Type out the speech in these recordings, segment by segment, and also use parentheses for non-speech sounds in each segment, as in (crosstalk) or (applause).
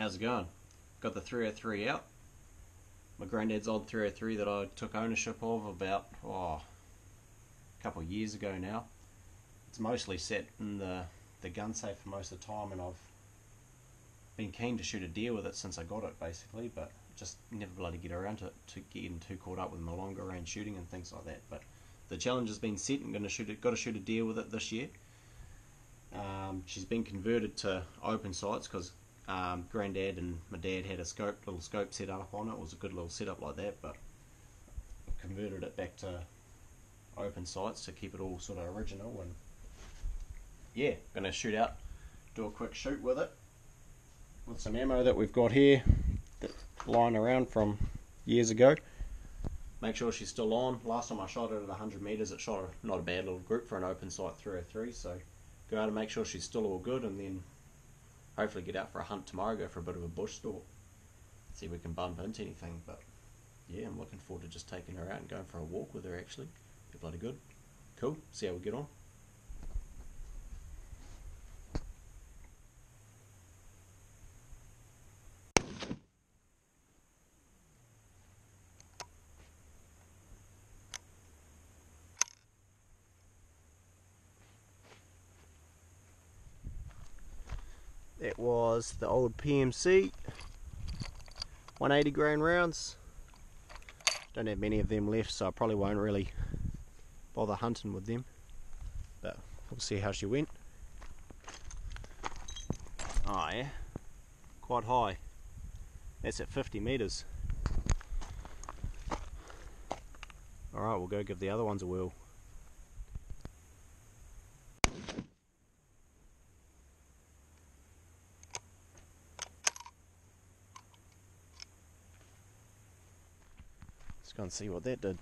How's it going? Got the 303 out. My granddad's old 303 that I took ownership of about oh, a couple of years ago now. It's mostly set in the, the gun safe for most of the time, and I've been keen to shoot a deer with it since I got it, basically, but just never bloody get around to to getting too caught up with my longer range shooting and things like that. But the challenge has been set. I'm going to shoot it. Got to shoot a deer with it this year. Um, she's been converted to open sights because um, granddad and my dad had a scope, little scope set up on it. It was a good little setup like that, but converted it back to open sights to keep it all sort of original. And yeah, gonna shoot out, do a quick shoot with it with some ammo that we've got here, lying around from years ago. Make sure she's still on. Last time I shot it at 100 meters, it shot a, not a bad little group for an open sight 303. So go out and make sure she's still all good, and then hopefully get out for a hunt tomorrow, go for a bit of a bush stalk, see if we can bump into anything. But yeah, I'm looking forward to just taking her out and going for a walk with her actually. Be bloody good. Cool. See how we get on. That was the old PMC 180 grain rounds. Don't have many of them left, so I probably won't really bother hunting with them. But we'll see how she went. Oh yeah, quite high. That's at 50 metres. Alright, we'll go give the other ones a whirl. Go and see what that did.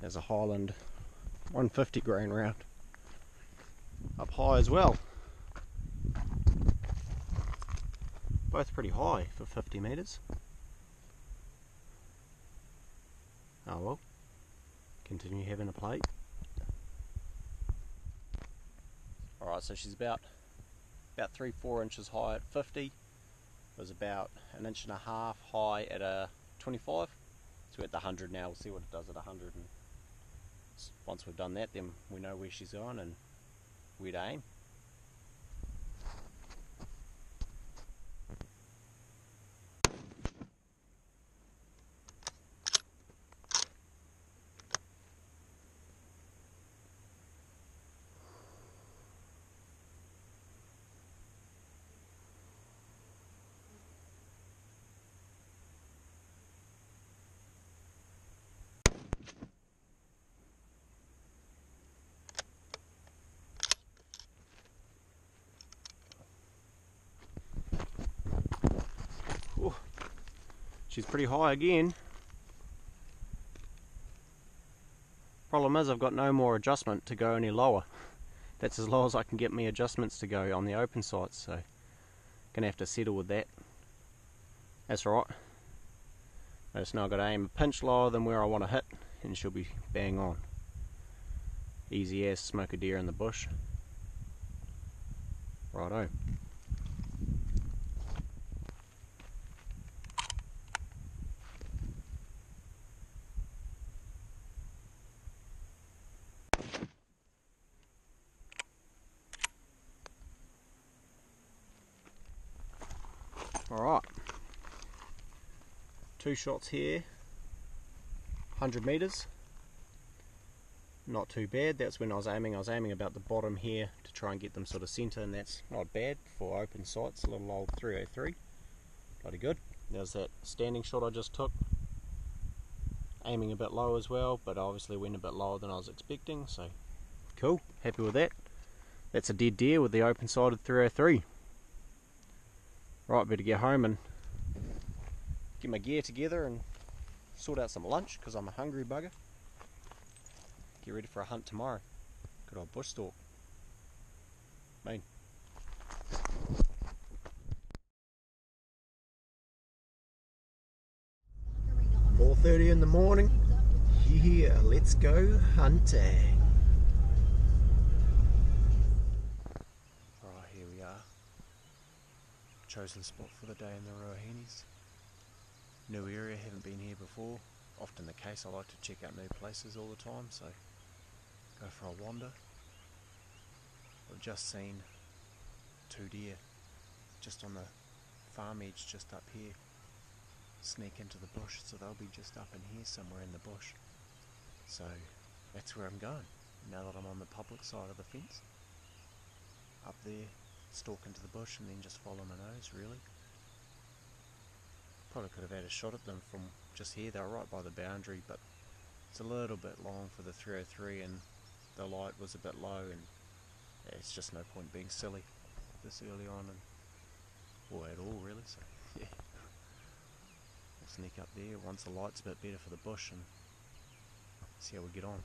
There's a Highland 150 grain round. Up high as well. Both pretty high for 50 metres. Oh well, continue having a plate. Alright, so she's about about three, four inches high at 50. It was about an inch and a half high at a 25. So we're at the 100 now. We'll see what it does at 100. And once we've done that, then we know where she's going and we'd aim. She's pretty high again. Problem is I've got no more adjustment to go any lower. That's as low as I can get me adjustments to go on the open sights, so gonna have to settle with that. That's right. I just now got to aim a pinch lower than where I want to hit and she'll be bang on. Easy as smoke a deer in the bush. Righto. Alright. Two shots here. 100 metres. Not too bad. That's when I was aiming. I was aiming about the bottom here to try and get them sort of centre and that's not bad for open sights. A little old 303. Bloody good. There's that standing shot I just took. Aiming a bit low as well, but obviously went a bit lower than I was expecting, so cool. Happy with that. That's a dead deer with the open sided 303. Right, better get home and get my gear together and sort out some lunch because I'm a hungry bugger. Get ready for a hunt tomorrow. Good old bush stalk. Main. Four thirty in the morning. Yeah, let's go hunting. Chosen spot for the day in the Ruahines. New area, haven't been here before. Often the case, I like to check out new places all the time, so go for a wander. I've just seen two deer just on the farm edge just up here sneak into the bush, so they'll be just up in here somewhere in the bush. So that's where I'm going now that I'm on the public side of the fence. Up there, stalk into the bush and then just follow my nose, really. Probably could have had a shot at them from just here, they were right by the boundary, but it's a little bit long for the 303 and the light was a bit low and it's just no point being silly this early on and or at all really so (laughs) yeah. We'll sneak up there once the light's a bit better for the bush and see how we get on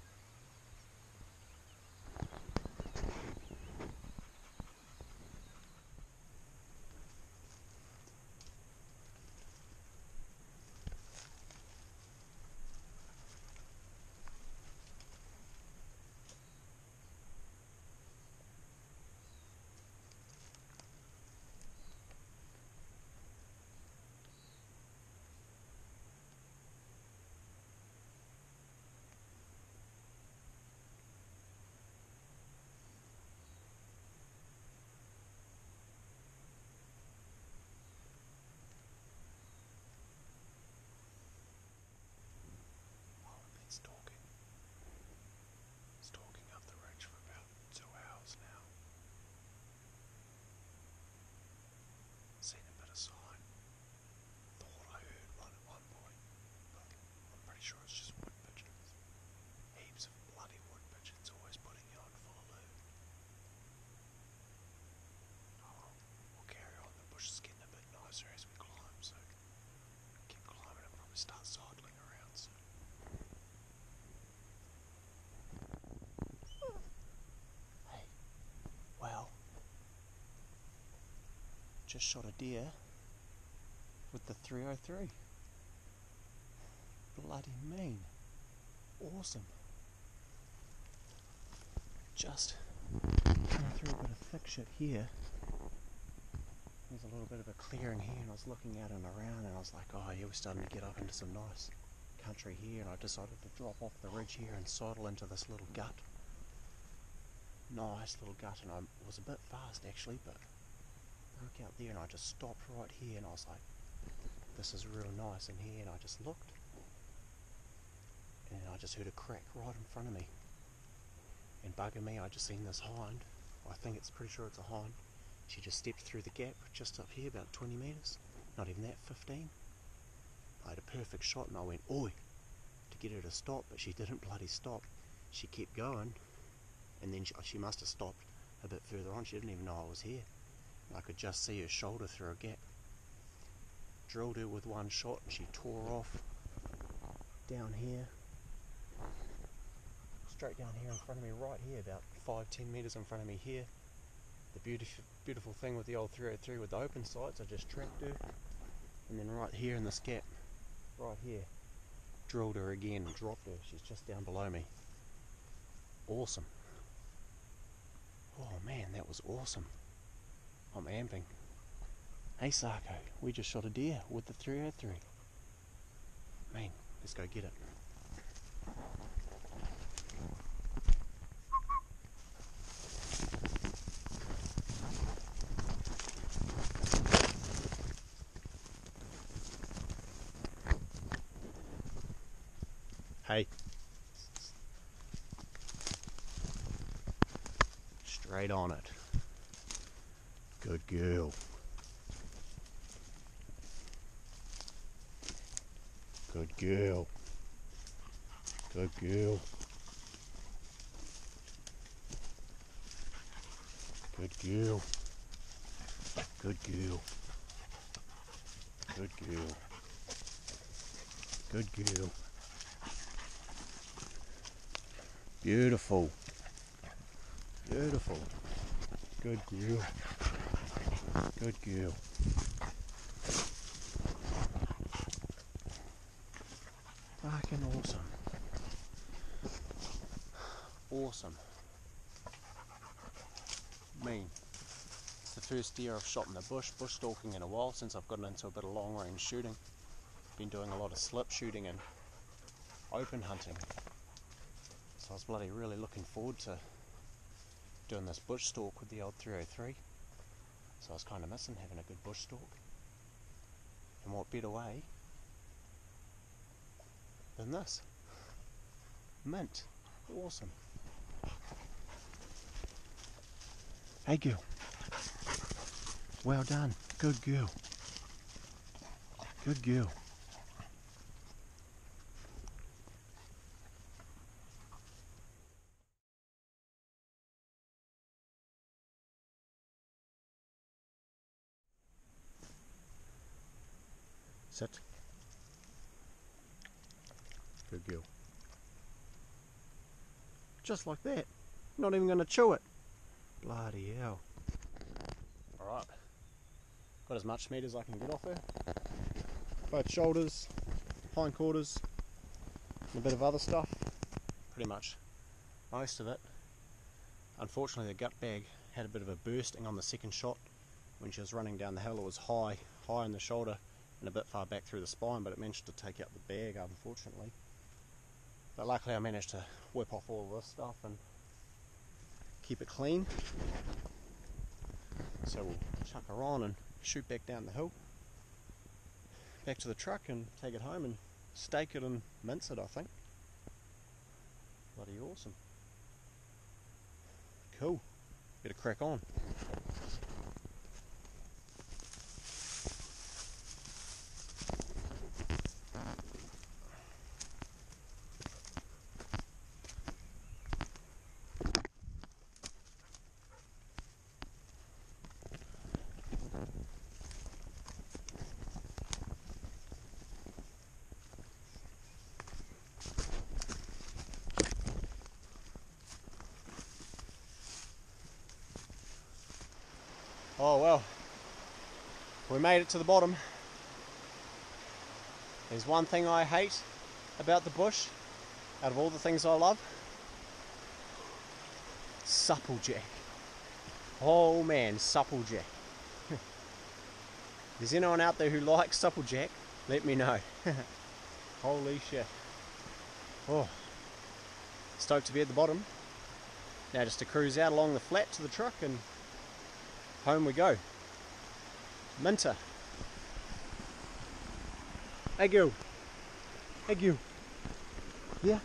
Oh, I've been stalking. Stalking up the ridge for about two hours now. Seen a bit of sign. Thought I heard one at one point, but I'm pretty sure it's just wood pigeons. Heaps of bloody wood pigeons always putting you on full alert. Oh, we'll carry on. The bush is getting a bit nicer as we climb, so keep climbing and probably start sidling around soon. Hey, well, just shot a deer with the 303. Bloody mean. Awesome. Just coming through a bit of thick shit here. There's a little bit of a clearing here, and I was looking at and around, and I was like, oh, yeah, we're starting to get up into some nice country here, and I decided to drop off the ridge here and sidle into this little gut. Nice little gut, and I was a bit fast actually, but broke out there, and I just stopped right here, and I was like, this is real nice in here, and I just looked, and I just heard a crack right in front of me. And bugging me, I just seen this hind. I think it's pretty sure it's a hind. She just stepped through the gap just up here, about 20 metres. Not even that, 15. I had a perfect shot and I went, oi, to get her to stop, but she (laughs) didn't bloody stop. She kept going, and then she, she must have stopped a bit further on. She didn't even know I was here. And I could just see her shoulder through a gap. Drilled her with one shot and she tore off down here. Straight down here in front of me, right here, about five, ten metres in front of me here. The beautiful, beautiful thing with the old 303 with the open sights, I just tracked her, and then right here in this gap, right here, drilled her again dropped her. She's just down below me. Awesome. Oh man, that was awesome. I'm amping. Hey Sarko, we just shot a deer with the 303. Man, let's go get it. Hey. Straight on it. Good girl. Good girl. Good girl. Good girl. Good girl. Good girl. Good girl. Beautiful. Beautiful. Good girl. Good girl. Fucking awesome. Awesome. Mean. It's the first deer I've shot in the bush, bush stalking in a while since I've gotten into a bit of long range shooting. Been doing a lot of slip shooting and open hunting. I was bloody really looking forward to doing this bush stalk with the old 303. So I was kind of missing having a good bush stalk. And what better way than this? Mint. Awesome. Hey girl. Well done. Good girl. Good girl. Sit. Good girl. Just like that. Not even going to chew it. Bloody hell. Alright. Got as much meat as I can get off her. Both shoulders, hindquarters, and a bit of other stuff. Pretty much most of it. Unfortunately the gut bag had a bit of a bursting on the second shot. When she was running down the hill it was high, high in the shoulder and a bit far back through the spine but it managed to take out the bag unfortunately. But luckily I managed to whip off all of this stuff and keep it clean. So we'll chuck her on and shoot back down the hill, back to the truck and take it home and stake it and mince it, I think. Bloody awesome. Cool. Better crack on. Oh well, we made it to the bottom. There's one thing I hate about the bush, out of all the things I love supplejack. Oh man, supplejack. (laughs) Is anyone out there who likes supplejack? Let me know. (laughs) Holy shit. Oh, stoked to be at the bottom. Now just to cruise out along the flat to the truck and home we go. Minter. Girl. Hey girl. Yeah.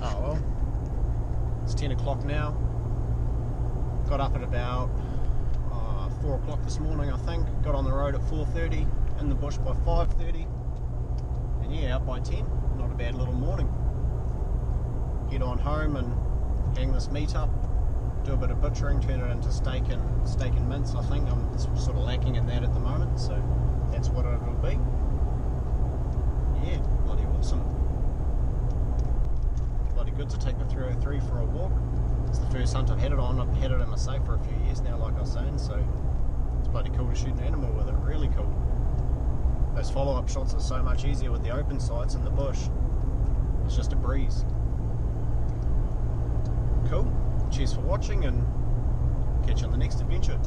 Oh well. It's 10 o'clock now. Got up at about uh, 4 o'clock this morning I think. Got on the road at 4.30. In the bush by 5.30. And yeah, out by 10. Not a bad little morning get on home and hang this meat up, do a bit of butchering, turn it into steak and steak and mince. I think I'm sort of lacking in that at the moment, so that's what it'll be. Yeah, bloody awesome. Bloody good to take the 303 for a walk. It's the first hunt I've had it on. I've had it in my safe for a few years now, like I was saying, so it's bloody cool to shoot an animal with it. Really cool. Those follow-up shots are so much easier with the open sights in the bush. It's just a breeze cool. Cheers for watching and catch you on the next adventure.